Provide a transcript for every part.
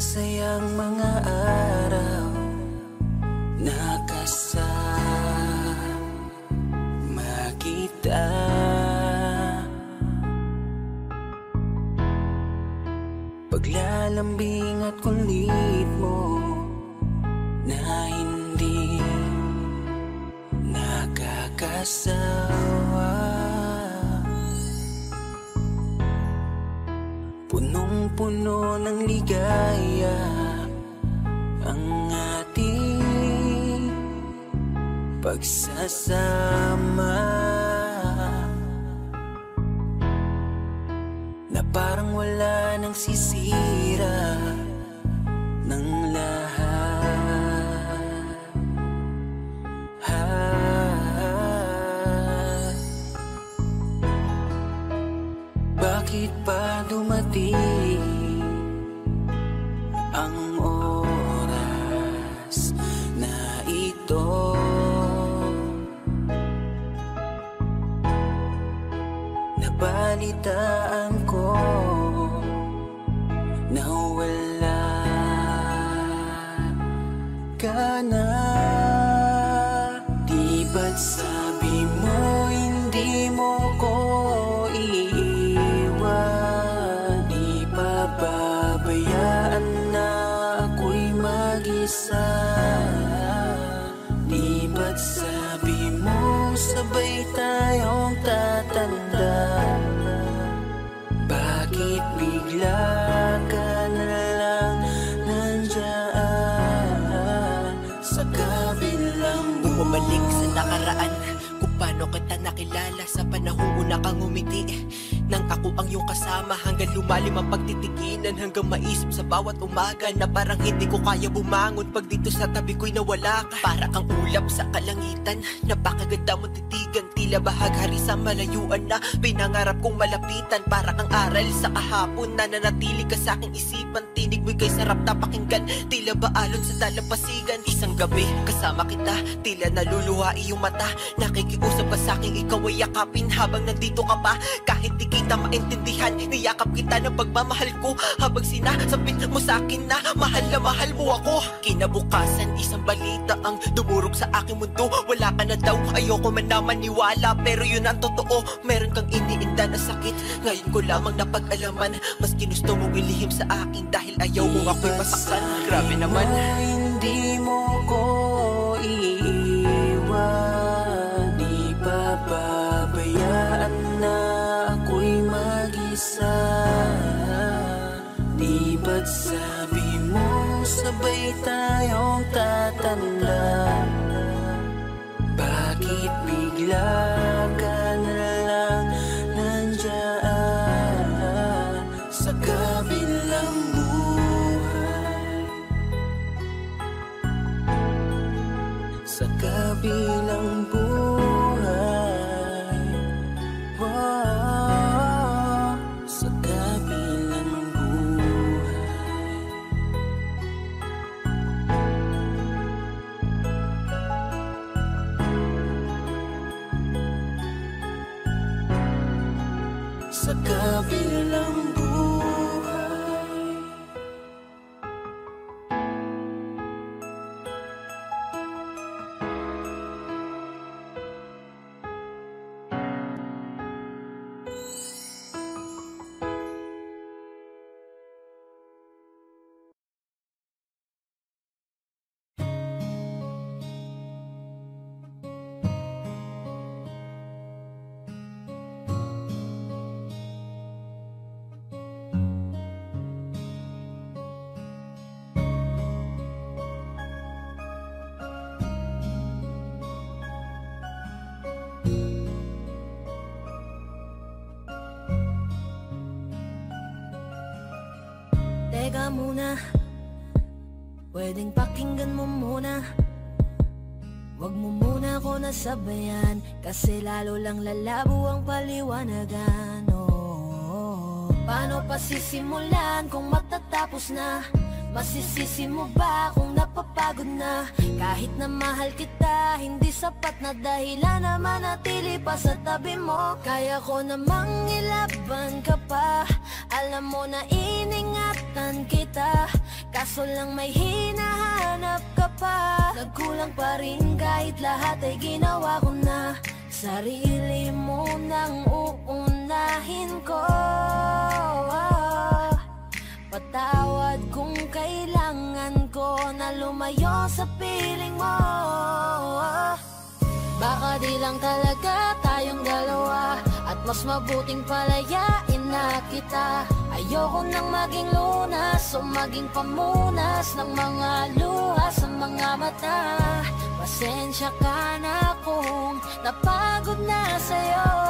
Masasayang mga araw nakilala Sa panahong una kang umiti ang iyong kasama Hanggang lumalim ang pagtitiginan Hanggang maisip sa bawat umaga Na parang hindi ko kaya bumangon Pag dito sa tabi ko'y nawala ka. Para kang ulap sa kalangitan Napakaganda mo titigan Tila bahaghari sa malayuan na Pinangarap kong malapitan. Para kang aral sa kahapon Nananatili ka sa aking isipan. Tinig mo'y kay sarap na pakinggan Tila ba alon sa dalampasigan Isang gabi kasama kita Tila naluluha iyong mata. Nakikiusap ka sa aking ikaw ay yakapin Habang nandito ka pa. Kahit di kita maintindihan Niyakap kita ng pagmamahal ko. Habang sinasabit mo sa akin na Mahal na mahal mo ako. Kinabukasan isang balita ang dumurog sa aking mundo. Wala ka na daw. Ayoko man na maniwala Pero yun ang totoo. Meron kang iniinda na sakit. Ngayon ko lamang napag-alaman. Mas ginusto mong ilihim sa akin Dahil ayaw mo ako'y masaktan Grabe naman. Hindi mo ko mag-isa Di ba't sabi mo sabay tayong tatanda. Bakit bigla Pwedeng pakinggan mo muna. Huwag mo muna ako nasabayan Kasi lalo lang lalabo ang paliwanagan. Oh, Paano pa sisimulan kung matatapos na? Masisisi mo ba kung napapagod na? Kahit na mahal kita Hindi sapat na dahilan na manatili pa sa tabi mo. Kaya ko namang ilaban ka pa. Alam mo na iningatan kita Kaso lang may hinahanap ka pa. Nagkulang pa rin kahit lahat ay ginawa ko na. Sarili mo nang uunahin ko. Patawad kung kailangan ko na lumayo sa piling mo. Baka di lang talaga tayong dalawa. At mas mabuting palayain na kita Ayoko nang maging lunas o maging pamunas Ng mga luha sa mga mata. Pasensya ka na kung napagod na sa'yo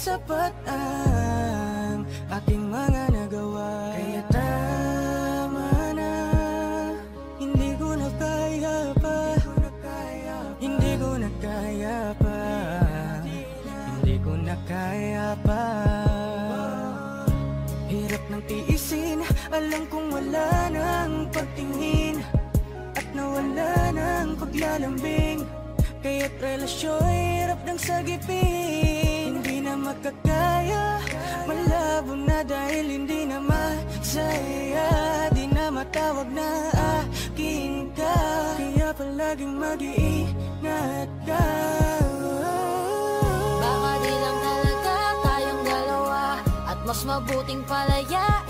sapat ang aking mga nagawa. Kaya tama na, hindi ko na kaya pa. Hindi ko na kaya pa. Hindi ko na kaya pa. Hirap ng tiisin Alam kong wala nang pagtingin. At nawala ng paglalambing Kaya't relasyon hirap ng sagipin. Hindi na makakaya Malabo na dahil hindi na masaya. Di na matawag na akin ka Kaya palaging mag-iingat ka. Baka di lang talaga tayong dalawa At mas mabuting palayain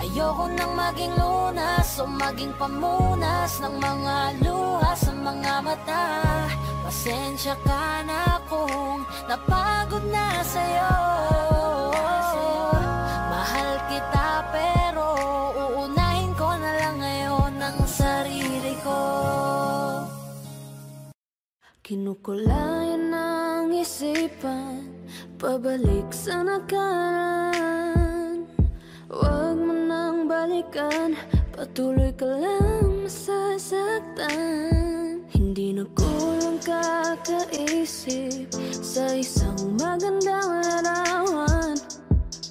Ayoko nang maging lunas o maging pamunas Ng mga luha sa mga mata. Pasensya ka na kung napagod na sa'yo. Mahal kita pero uunahin ko na lang ngayon ang sarili ko. Kinukulayan ng isipan Pabalik sa nakaraan Huwag mo balikan Patuloy ka lang masasaktan Hindi na kulang kakaisip Sa isang magandang larawan.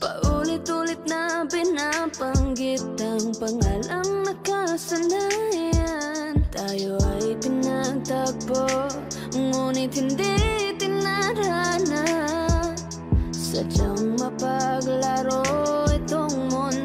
Paulit-ulit na pinapanggit Ang pangalang nakasanayan. Tayo ay pinagtagpo Ngunit hindi tinarana. Sadyang mapaglaro itong mundo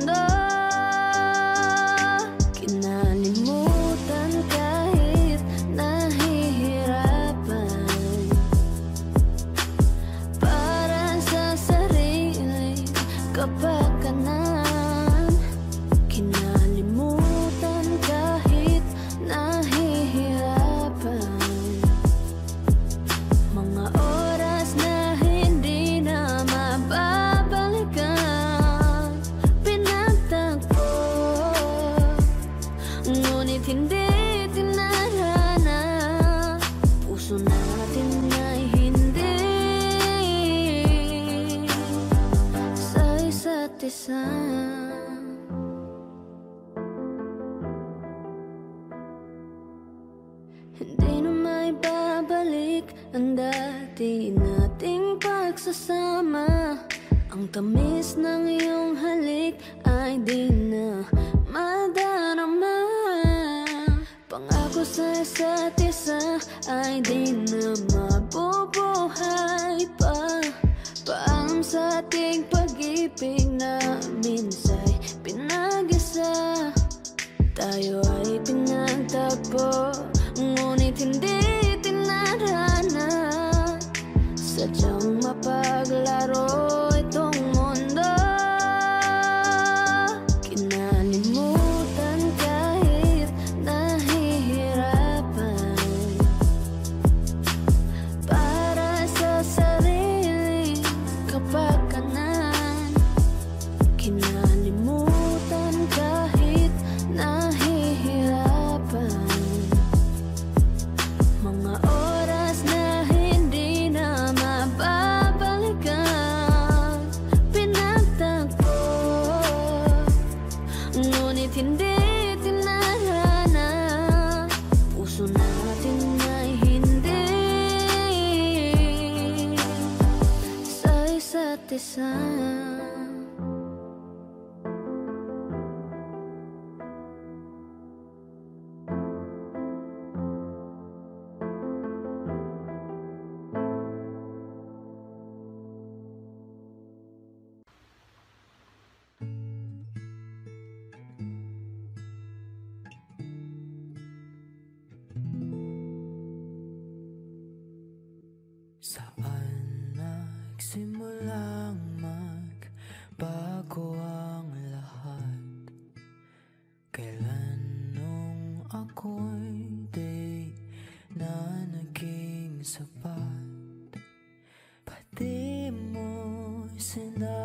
Ang dati nating pagsasama Ang tamis ng iyong halik ay di na madarama. Pangako sa isa't isa ay di na mabubuhay pa. Paalam sa ating pag-ibig na minsay pinag-isa Tayo ay pinagtagpo, ngunit hindi Sadyang mapaglaro. Nagsimulang magbago ang lahat. Kailan nung ako'y di na naging sapat? Pati mo sinabi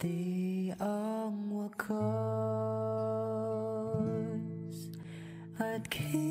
the onward cause I'd keep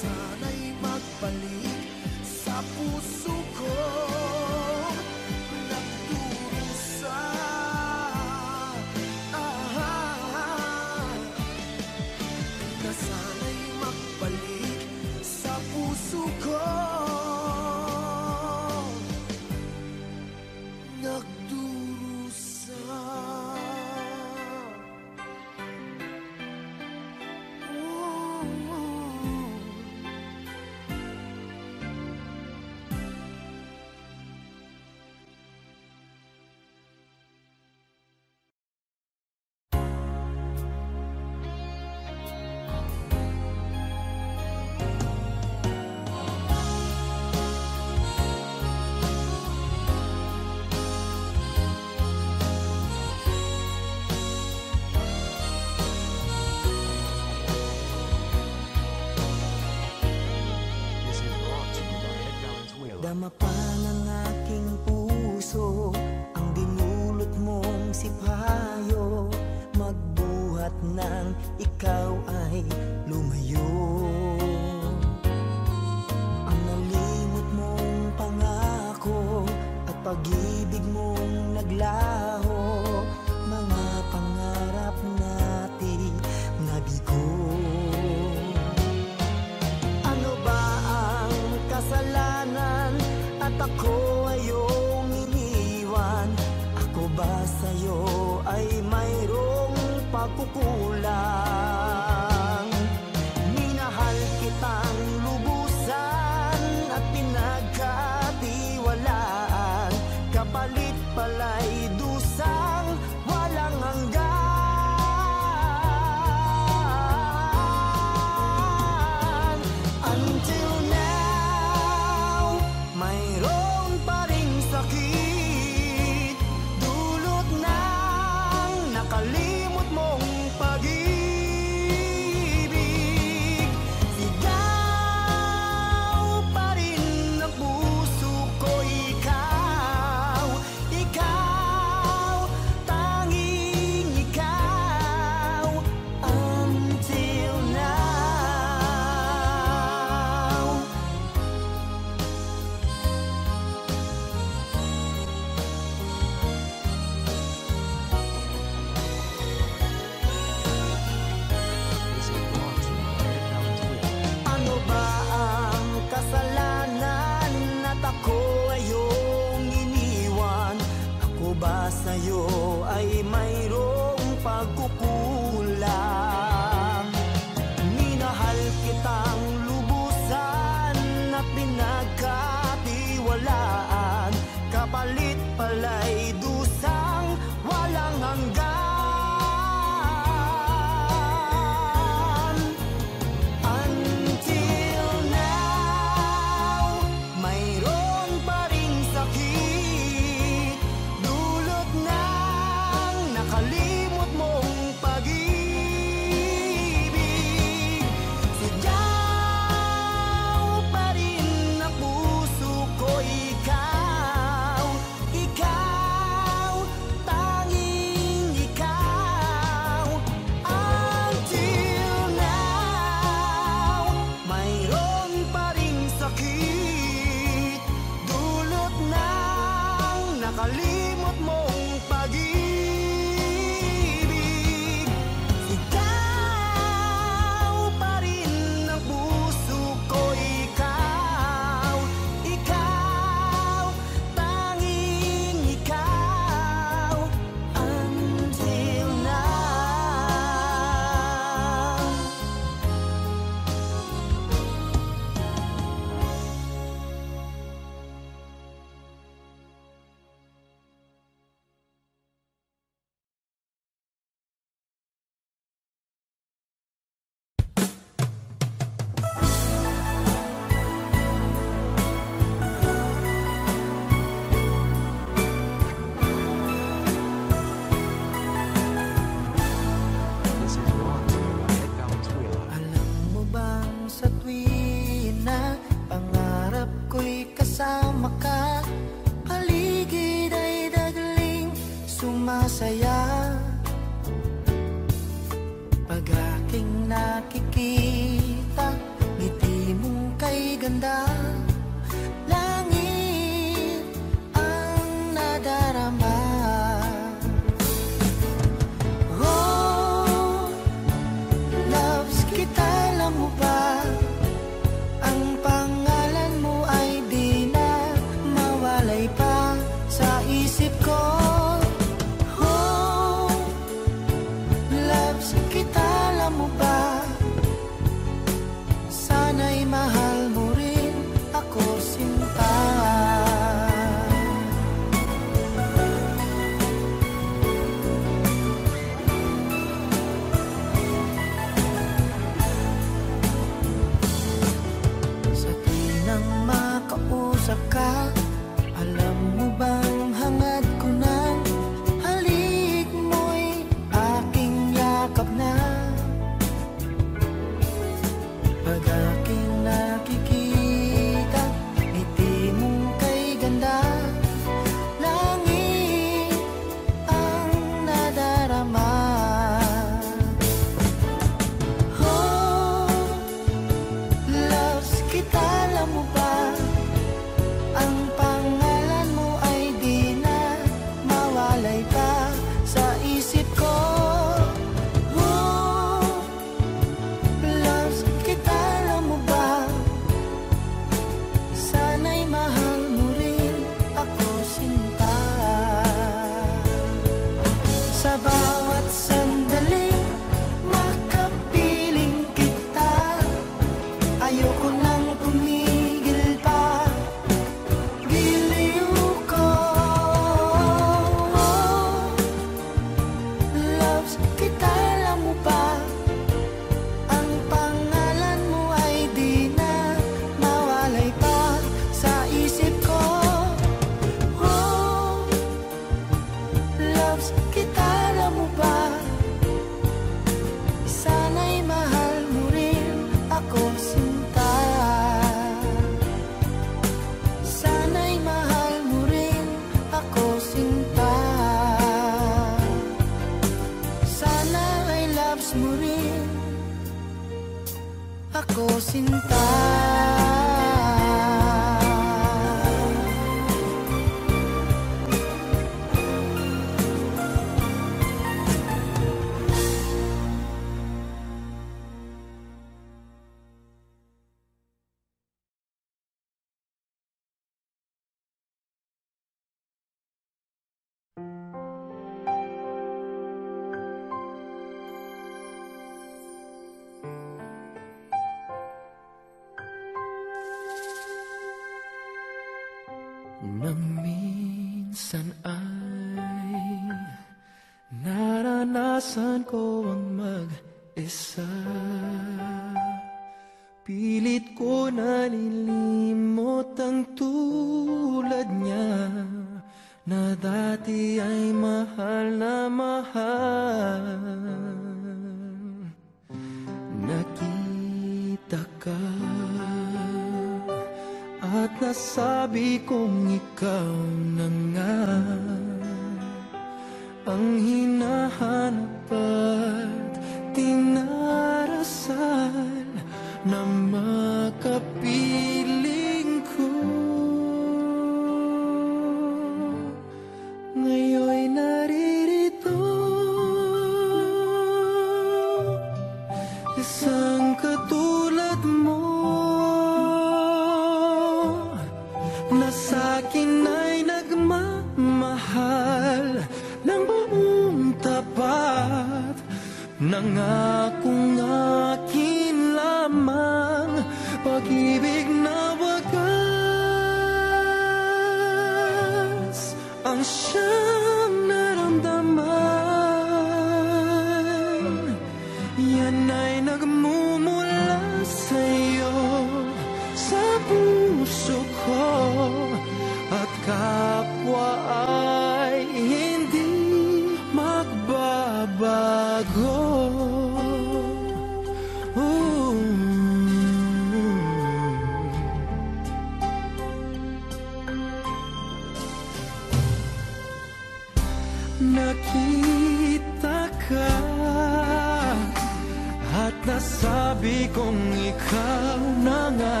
nasabi kong ikaw na nga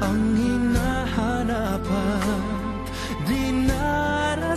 Ang hinahanap at dinarasal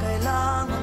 kailangan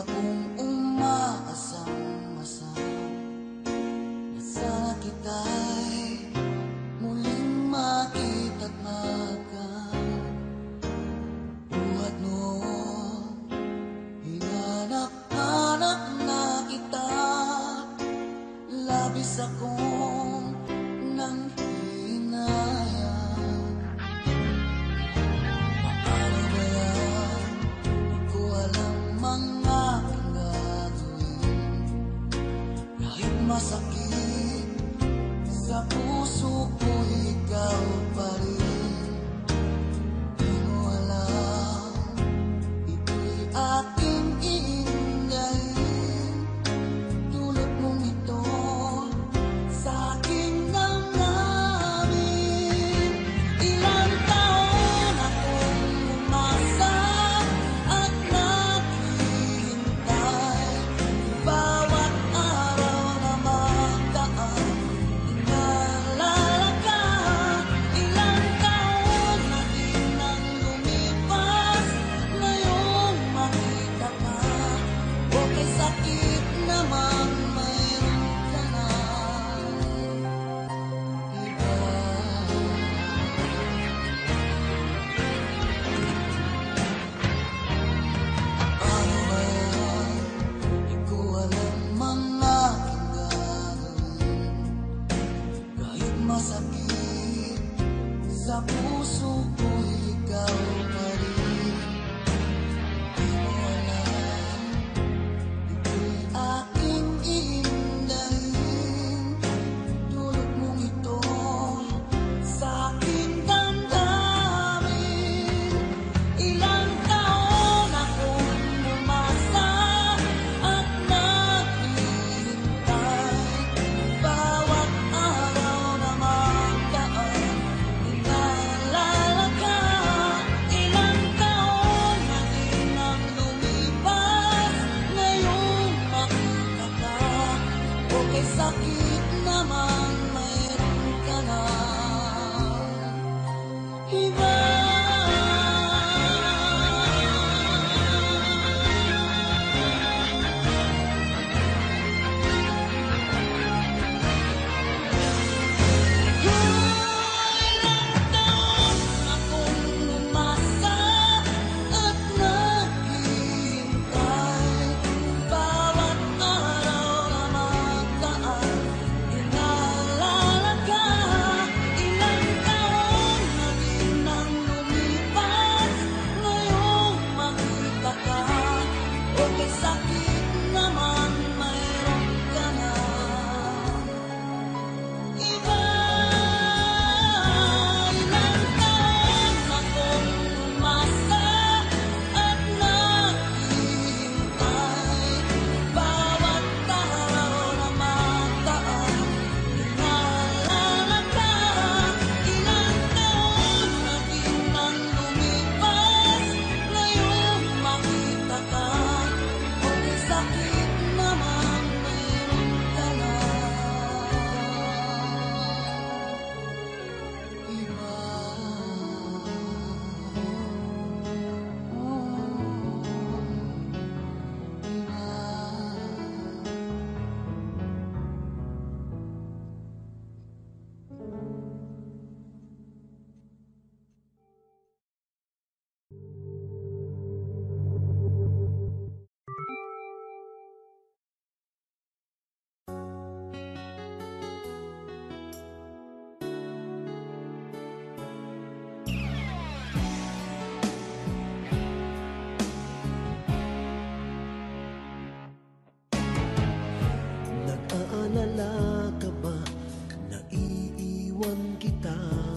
akong cantar.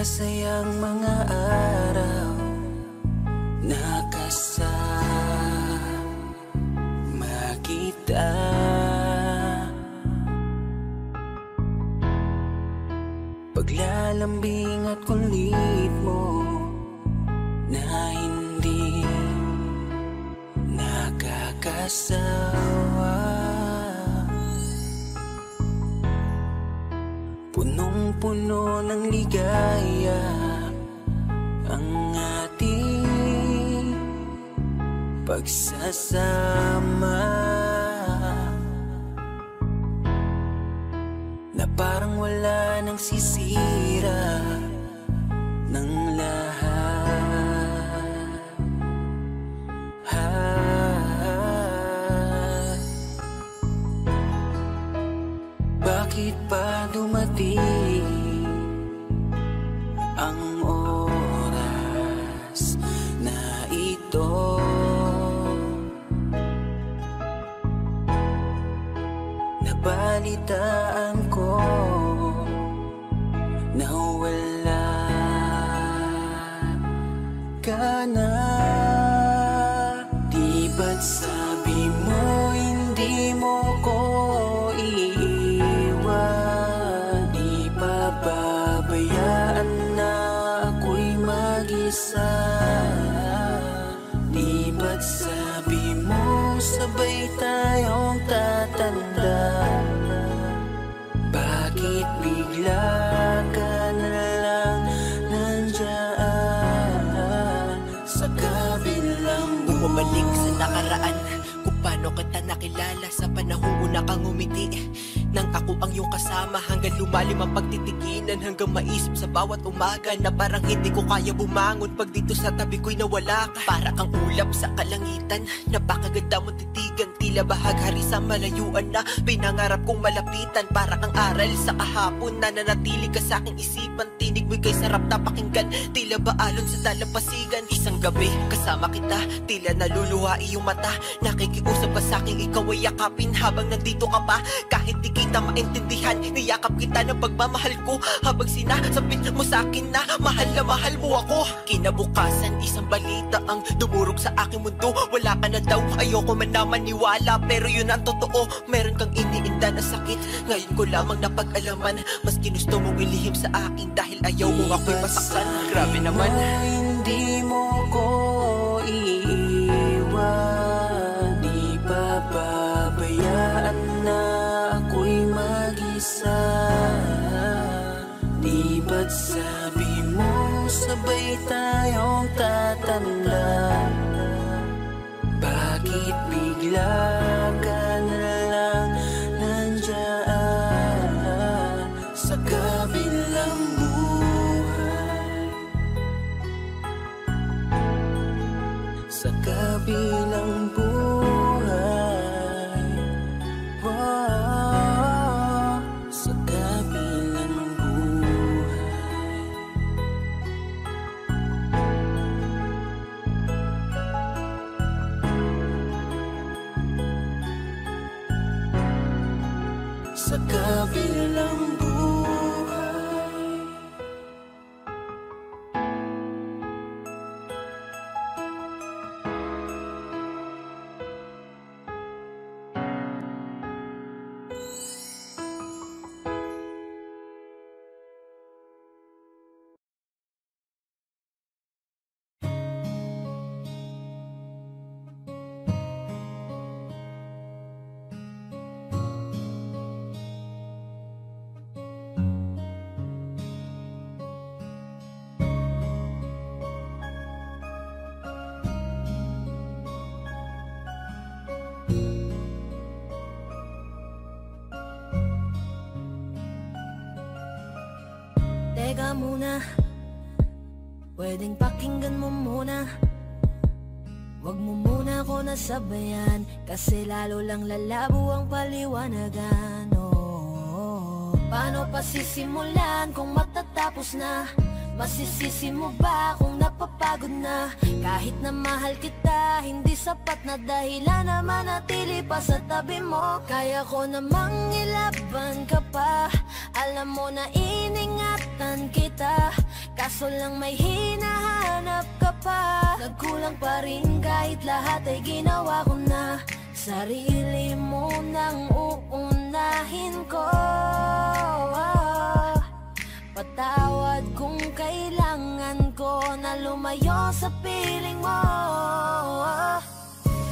Masasayang mga araw hindi ko kaya bumangon Pag dito sa tabi ko'y nawala ka. Para kang ulap sa kalangitan Napakaganda mong titigan. Tila bahaghari sa malayuan na Pinangarap kong malapitan. Para kang aral sa kahapon Nananatili ka sa aking isipan. Tinig mo'y kay sarap na pakinggan. Tila ba alon sa Isang gabi kasama kita. Tila naluluha iyong mata. Nakikiusap ka sa aking ikaw ay yakapin. Habang nandito ka pa Kahit di kita maintindihan Niyakap kita ng pagmamahal ko. Habang sinasapit mo sa akin na Mahal na mahal mo ako. Kinabukasan isang balita ang dumurog sa aking mundo. Wala ka na daw ayoko man na maniwala. Pero yun ang totoo Meron kang iniinda na sakit. Ngayon ko lamang napag-alaman Mas ginusto mong ilihim sa akin Dahil ayaw mo ako'y masaktan Grabe naman sabi mo sabay tayong tatanda Pwedeng pakinggan mo muna. Huwag mo muna ako nasabayan Kasi lalo lang lalabo ang paliwanagan. Oh, Paano pa sisimulan kung matatapos na Masisisi mo ba kung napapagod na? Kahit na mahal kita Hindi sapat na dahilan na manatili pa sa tabi mo. Kaya ko namang ilaban ka pa. Alam mo na iningatan kita. Kaso lang may hinahanap ka pa. Nagkulang pa rin kahit lahat ay ginawa ko na. Sarili mo nang uunahin ko Patawad kung kailangan ko na lumayo sa piling mo.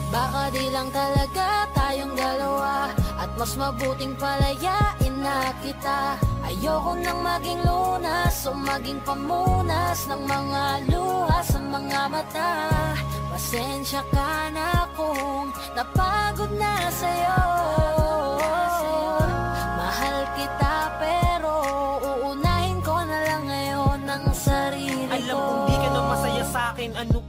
Baka di lang talaga tayong dalawa At mas mabuting palayain na kita. Ayoko nang maging lunas O maging pamunas Ng mga luha sa mga mata. Pasensya ka na kung napagod na sa'yo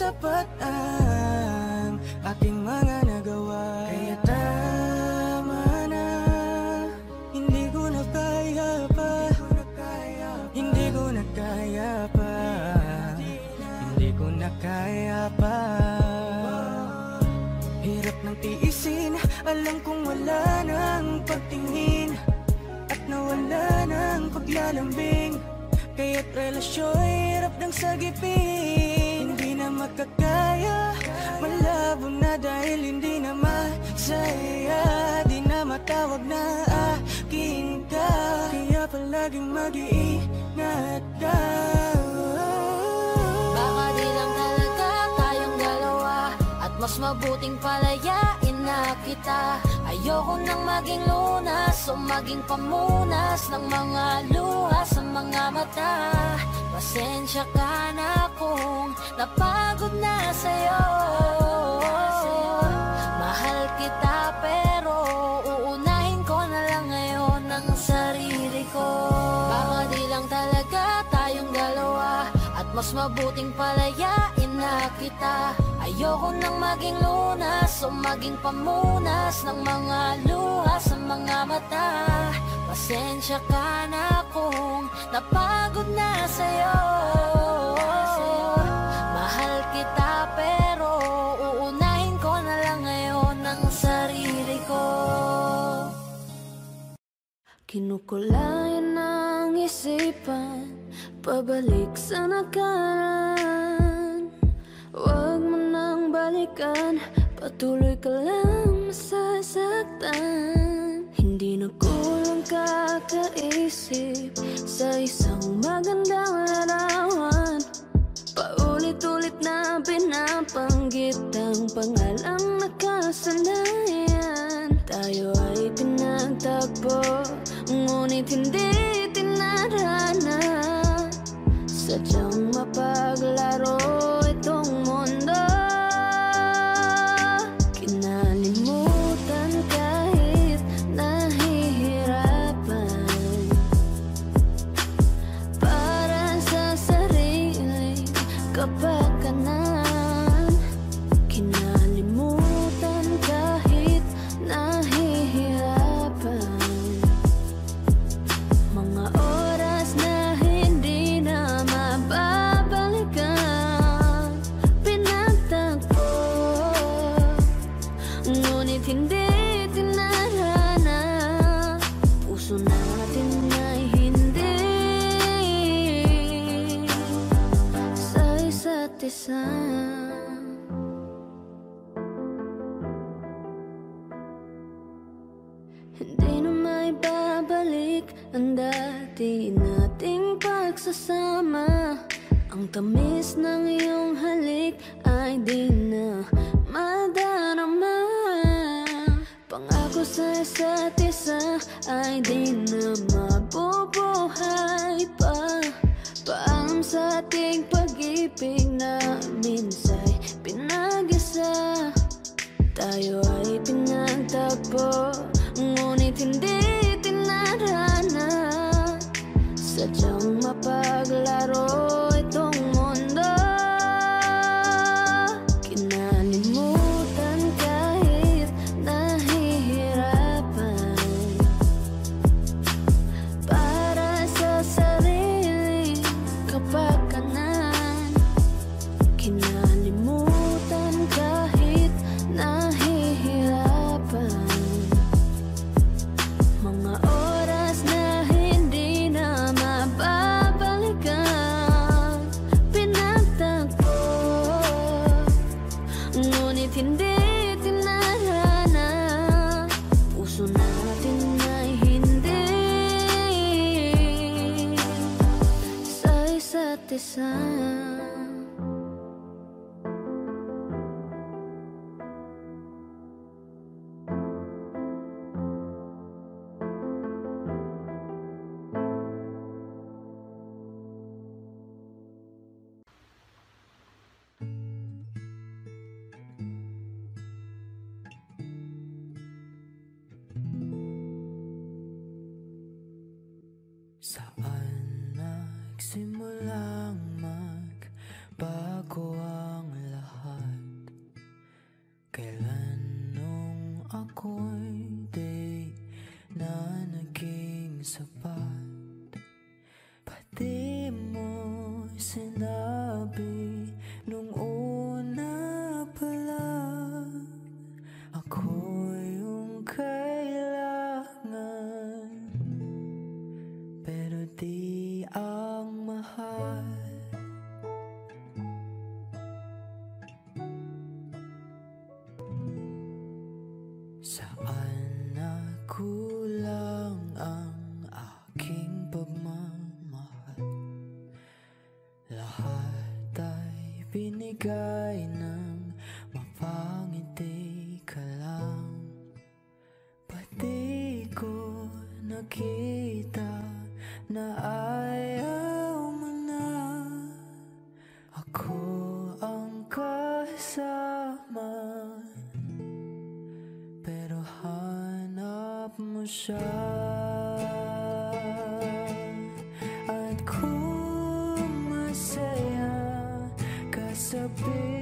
sapat ang aking mga nagawa. Kaya tama na, hindi ko na kaya pa. Hindi ko na kaya pa. Hindi ko na kaya pa. Hirap ng tiisin Alam kong wala nang pagtingin. At nawala ng paglalambing Kaya't relasyo'y hirap ng sagipin. Hindi na makakaya Malabo na dahil hindi na masaya. Di na matawag na akin ka. Kaya palaging mag-iingat ka mas mabuting palayain na kita. Ayoko nang maging lunas O maging pamunas Ng mga luha sa mga mata. Pasensya ka na kung napagod na sa'yo mas mabuting palayain na kita. Ayoko nang maging lunas O maging pamunas Ng mga luha sa mga mata. Pasensya ka na kung napagod na sa'yo. Mahal kita pero uunahin ko na lang ngayon ang sarili ko. Kinukulayan ng isipan Pabalik sa nakaraan Huwag mo nang balikan. Patuloy ka lang masasaktan. Hindi na kulang kakaisip Sa isang magandang larawan. Paulit-ulit na pinapanggit Ang pangalang nakasanayan. Tayo ay pinagtagpo Ngunit hindi tinarana Sadyang mapaglaro itong tamis ng ka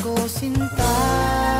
ko sinta